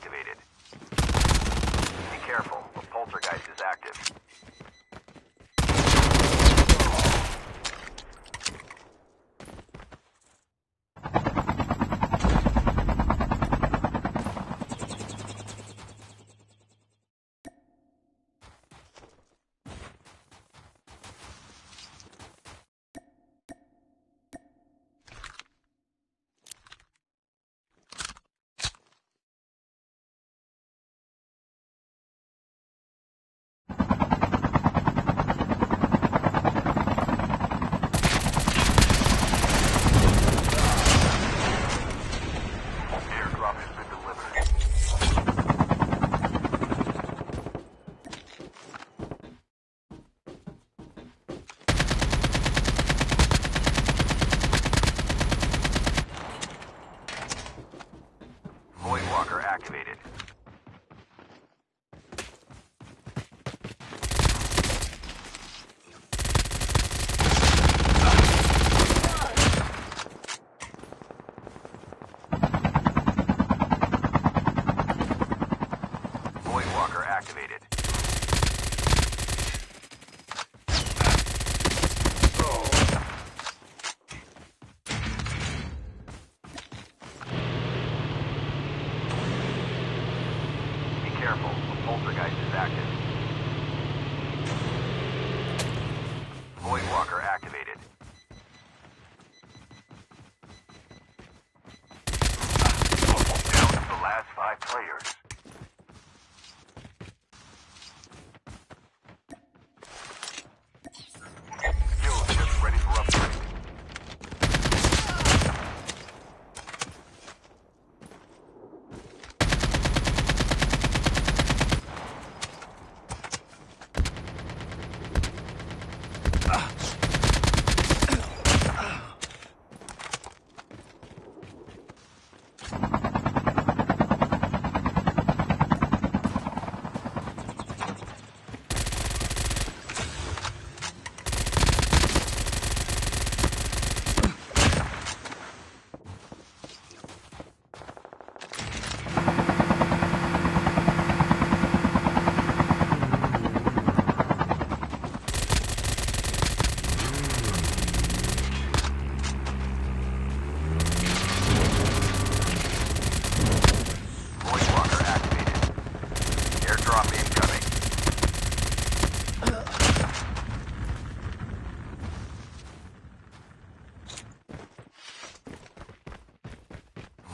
activated. Void Walker activated. Void Walker activated. careful. The poltergeist is active.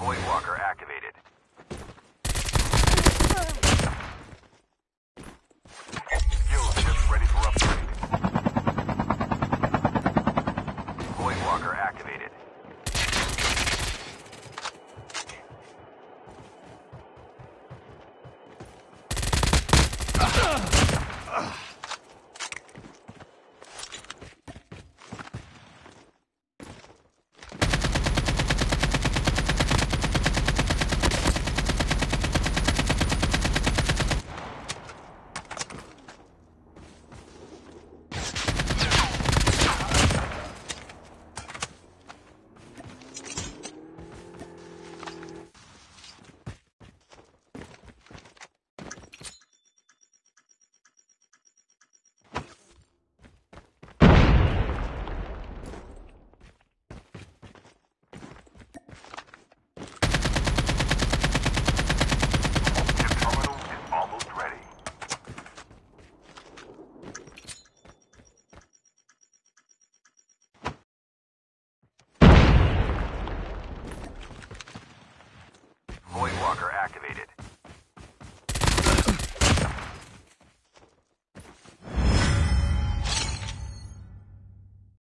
Voidwalker blocker activated.